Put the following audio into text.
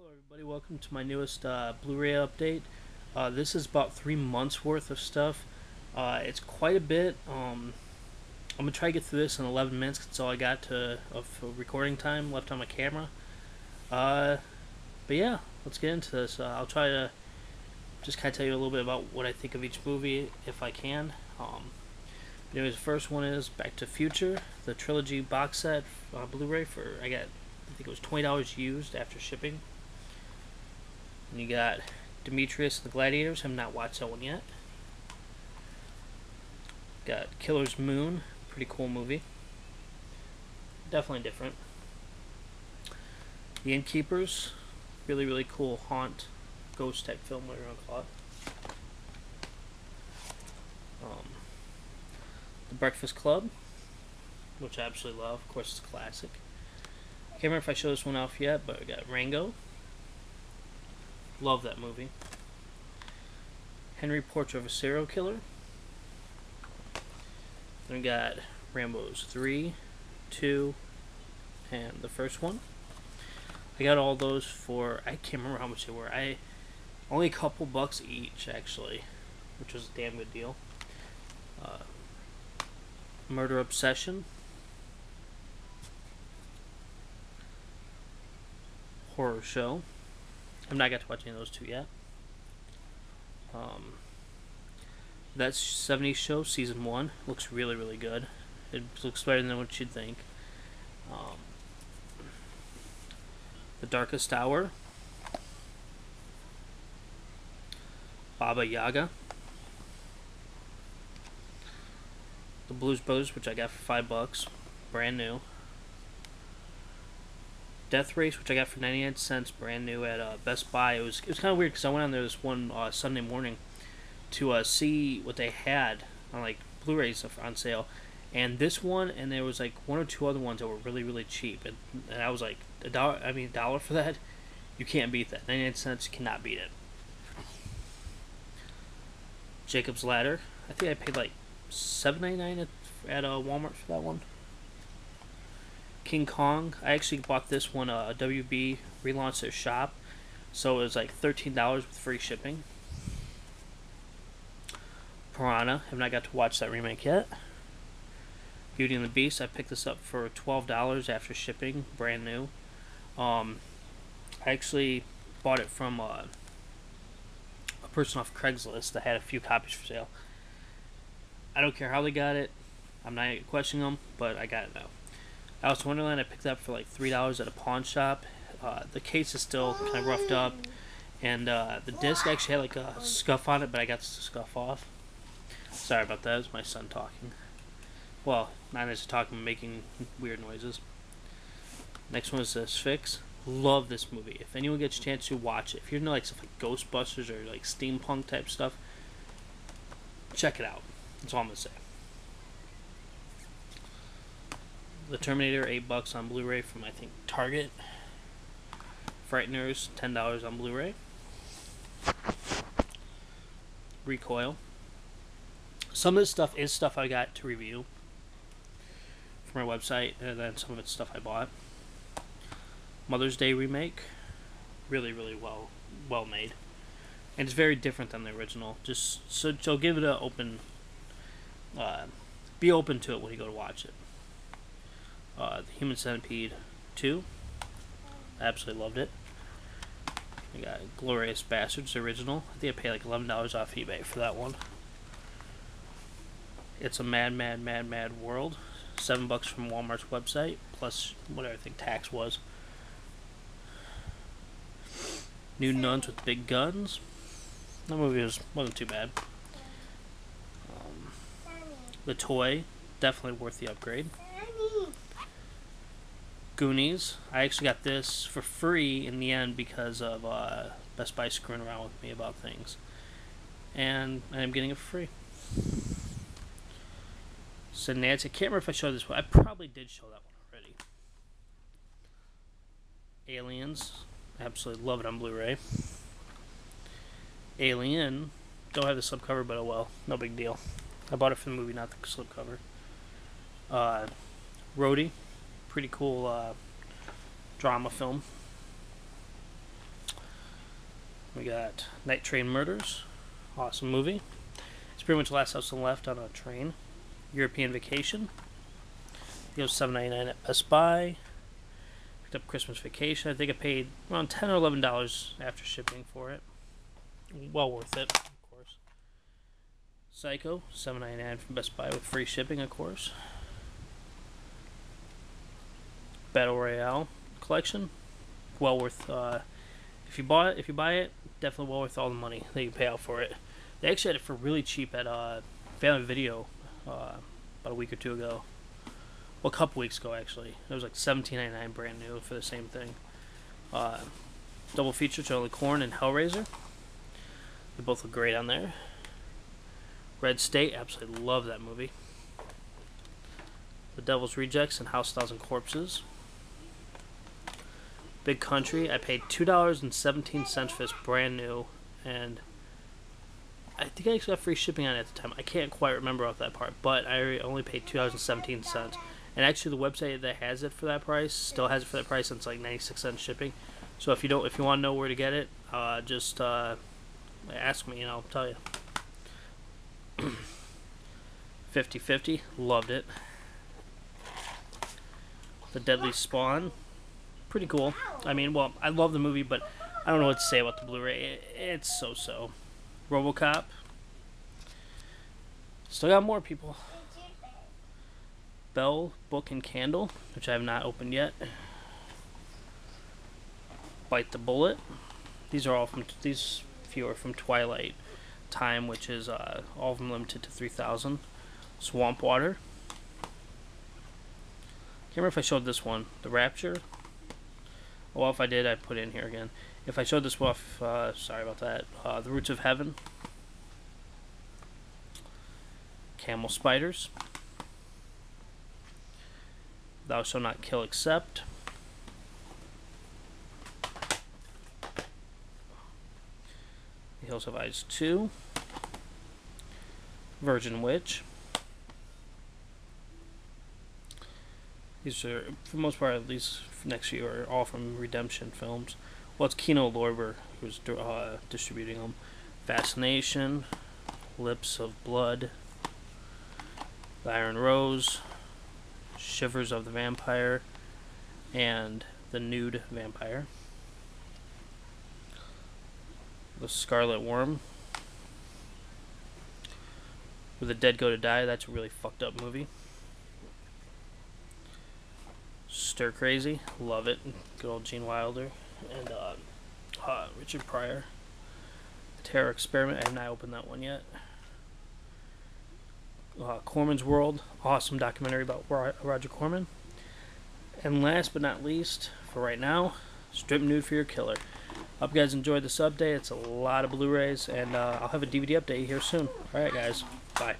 Hello, everybody. Welcome to my newest uh, Blu-ray update. Uh, this is about three months worth of stuff. Uh, it's quite a bit. Um, I'm gonna try to get through this in 11 minutes. That's all I got to of recording time left on my camera. Uh, but yeah, let's get into this. Uh, I'll try to just kind of tell you a little bit about what I think of each movie if I can. Um, anyways, the first one is Back to Future, the trilogy box set uh, Blu-ray for I got I think it was twenty dollars used after shipping. And you got Demetrius the Gladiators. I've not watched that one yet. Got Killer's Moon. Pretty cool movie. Definitely different. The Innkeepers. Really, really cool haunt, ghost type film, whatever you want to call it. Um, the Breakfast Club, which I absolutely love. Of course, it's a classic. Can't remember if I showed this one off yet, but we got Rango. Love that movie. Henry Portrait of a Serial Killer. Then we got Rambo's 3, 2, and the first one. I got all those for, I can't remember how much they were. I Only a couple bucks each, actually, which was a damn good deal. Uh, Murder Obsession. Horror Show. I've not got to watch any of those two yet. Um, that's 70s Show Season 1. Looks really, really good. It looks better than what you'd think. Um, the Darkest Hour. Baba Yaga. The Blues Brothers, which I got for five bucks. Brand new. Death Race, which I got for 99 cents, brand new at uh, Best Buy. It was it was kind of weird because I went on there this one uh, Sunday morning to uh, see what they had on like Blu-rays on sale, and this one and there was like one or two other ones that were really really cheap, and, and I was like a dollar. I mean, a dollar for that, you can't beat that. 99 cents, cannot beat it. Jacob's Ladder. I think I paid like 7.99 at at uh, Walmart for that one. King Kong. I actually bought this one. Uh, WB relaunched their shop, so it was like thirteen dollars with free shipping. Piranha. Have not got to watch that remake yet. Beauty and the Beast. I picked this up for twelve dollars after shipping, brand new. Um, I actually bought it from uh, a person off Craigslist that had a few copies for sale. I don't care how they got it. I'm not questioning them, but I got it now. Alice Wonderland I picked up for like three dollars at a pawn shop. Uh, the case is still kind of roughed up, and uh, the disc actually had like a scuff on it, but I got the scuff off. Sorry about that. It was my son talking. Well, not as talking, making weird noises. Next one is the Sphinx. Love this movie. If anyone gets a chance to watch it, if you're into like stuff like Ghostbusters or like steampunk type stuff, check it out. That's all I'm gonna say. The Terminator, eight bucks on Blu-ray from I think Target. Frighteners, ten dollars on Blu-ray. Recoil. Some of this stuff is stuff I got to review from our website, and then some of it's stuff I bought. Mother's Day remake, really, really well, well made, and it's very different than the original. Just so, so give it an open, uh, be open to it when you go to watch it uh, the Human Centipede 2. Absolutely loved it. I got Glorious Bastards original. I think I paid like eleven dollars off eBay for that one. It's a mad, mad, mad, mad world. Seven bucks from Walmart's website, plus whatever I think tax was. Nude Nuns with Big Guns. That movie was wasn't too bad. Um, the toy, definitely worth the upgrade. Goonies. I actually got this for free in the end because of uh, Best Buy screwing around with me about things. And I'm getting it free. So Nancy, I can't remember if I showed this one. I probably did show that one already. Aliens. Absolutely love it on Blu-ray. Alien. Don't have the slipcover, but oh well. No big deal. I bought it for the movie, not the slipcover. Uh, Rudy pretty cool uh, drama film. We got Night Train Murders. Awesome movie. It's pretty much Last House on Left on a train. European Vacation. It was seven ninety nine at Best Buy. Picked up Christmas Vacation. I think I paid around ten or eleven dollars after shipping for it. Well worth it, of course. Psycho, seven ninety nine from Best Buy with free shipping, of course. Battle Royale collection, well worth. Uh, if you bought it, if you buy it, definitely well worth all the money that you pay out for it. They actually had it for really cheap at uh, Family Video uh, about a week or two ago. Well, a couple weeks ago actually. It was like seventeen ninety nine brand new for the same thing. Uh, double feature Charlie Corn and Hellraiser. They both look great on there. Red State, absolutely love that movie. The Devil's Rejects and House Thousand Corpses. Big Country, I paid two dollars and seventeen cents for this brand new, and I think I actually got free shipping on it at the time. I can't quite remember off that part, but I only paid two dollars and seventeen cents. And actually, the website that has it for that price still has it for that price, and it's like ninety six cents shipping. So if you don't, if you want to know where to get it, uh, just uh, ask me, and I'll tell you. 50-50, loved it. The Deadly Spawn, pretty cool. I mean, well, I love the movie, but I don't know what to say about the Blu-ray. It's so-so. RoboCop. Still got more people. Bell, Book, and Candle, which I have not opened yet. Bite the Bullet. These are all from these few are from Twilight Time, which is uh, all of them limited to three thousand. Swamp Water. Can't remember if I showed this one. The Rapture. Well, if I did, I'd put it in here again. If I showed this off, uh, sorry about that. Uh, the Roots of Heaven. Camel Spiders. Thou shalt not kill except. The Hills Have Eyes 2. Virgin Witch. These are, for the most part, at least next year, are all from Redemption Films. Well, it's Kino Lorber who's uh, distributing them. Fascination, Lips of Blood, The Iron Rose, Shivers of the Vampire, and The Nude Vampire. The Scarlet Worm. Where the Dead Go to Die, that's a really fucked up movie. Stir Crazy, love it. Good old Gene Wilder. And uh, uh, Richard Pryor. The Terror Experiment, I have not opened that one yet. Uh, Corman's World, awesome documentary about Roger Corman. And last but not least, for right now, Strip Nude for Your Killer. Hope you guys enjoyed this update. It's a lot of Blu-rays, and uh, I'll have a DVD update here soon. All right, guys. Bye.